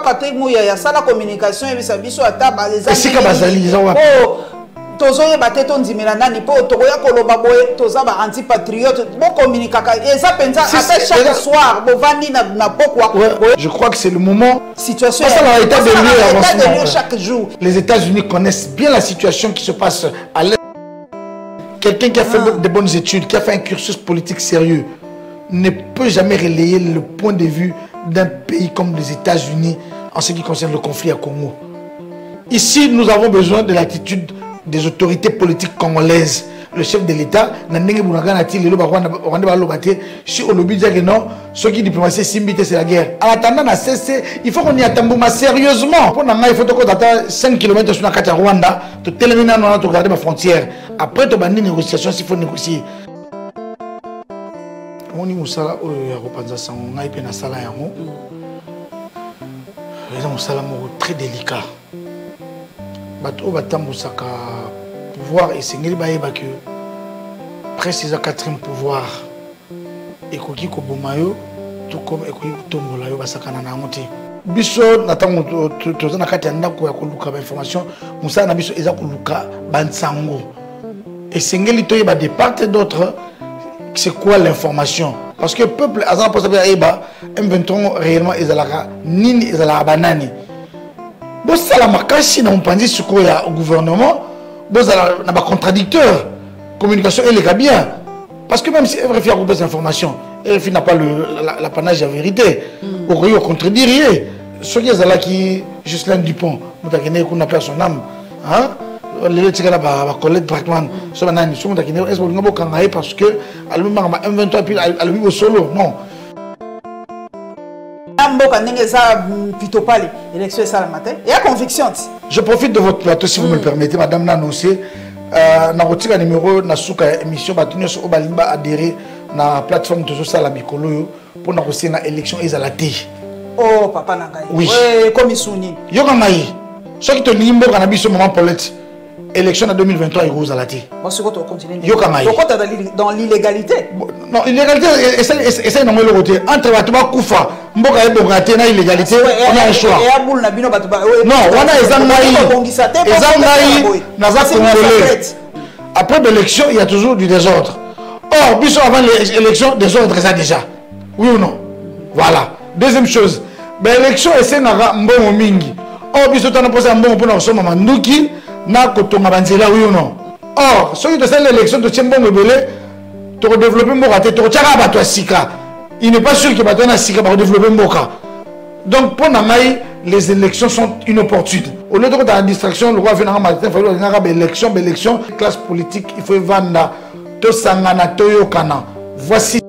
papa te moya asala communication yebisa biso ata Esika bazali, eza wapi? Po, tozoyeba te tondimela nani mpo? Tokoya koloba boye toza ba antipatriote bokomunikaka eza mpenza ata chaque soir bovandi na, pokwa je crois que c'est le moment. situation l'état de lieu, chaque jour Les États-Unis connaissent bien la situation qui se passe à l'est. Quelqu'un qui a fait Ah. de bonnes études, qui a fait un cursus politique sérieux, ne peut jamais relayer le point de vue d'un pays comme les États-Unis en ce qui concerne le conflit à Congo. Ici, nous avons besoin de l'attitude des autorités politiques congolaises. Le chef de l'État, na ndenge bunagana ti lelo ba Rwanda Rwanda ba loba te, si au lobby dire que non, ce qui diplomatie simbi c'est la guerre. En attendant na cesse, il faut qu'on y attende sérieusement. Pour nanga il faut que tata 5 km sur la carte à Rwanda, to telemina na to garder ma frontière. Après to bandi négociation s'il faut négocier. Omoni mosala oyo ya kopanza sango ngai mpe nasala yango. Eza mosala moko très délicat. Bato oyo batambusaka pouvoir esengeli bayeba ke presse eza quatrième pouvoir. Ekoki koboma yo to comme ekoki kotombola yo basakana na yango te. Biso na ntango to- to- toza na kati ya ndako ya koluka bainformation mosala na biso eza koluka bansango esengeli toyeba de part et d'autre c'est quoi l'information? Parce que peuple aza mposa mpe ayeba m23 réellement ezalaka nini ezalaka banani bosala makasi na mopanzi sikoyo ya gouvernement bozala na bacontradicteur communication eleka bien. Parce que même si rfi akopesa information rfi n'a pas l'apanage ya vérité. Okoki kocontredire ye soki ezalaki justin dupont moto akendeki kuna mpe ya son âme hein? Lelo etikala bacolette bracman so banani so moto akendeki est bolinga bokanga ye parce que alobi makamba m23 puis alobi bosolo non. Mboka ndenge eza mm, pito pale élection esalama te eya conviction ti. Je profite de votre plateau si vous me le permettez, Madame Nanossé. Euh, na kotika numéro na suka ya émission bato nyonso oyo balingi baadere na plateforme tozosala mikolo oyo mpona kosenga élection ezala te. O papa na ngai. Oui. Ekomi suni. Yoka ngai. Soki tolingi mboka na biso mama paulette élection na 2023 ekozala te bosiko tokontinue Yoka ngai. tokota dans l'il- dans l'illégalité? Non illégalité esali nango eloko te entre bato bakufa mboka ebonga te na illégalité on a un choix. non wana eza ngai eza ngai naza congolais congolais après l'élection il y a toujours du désordre. Or biso avant l'élection désordre eza déjà. Oui ou non? Voilà. Deuxième chose. Baélection esengaka mbongo mingi or biso tana mposa ya mbongo mpona kosomba manduki na kotonga banzela oui ou non. Or soki tosali élection totie mbongo ebele tokodéveloppe mboka te tokotiaka bato ya sika. Il n'est pas sûr ke bato wana sika bakodéveloppe mboka. Donc mpo na ngai les élections sont inopportunes. Au lieu tokota na distraction lokwa afe nanga matin fali balingaka baélection baélection classe politique il faut evanda tosangana toyokana. Voici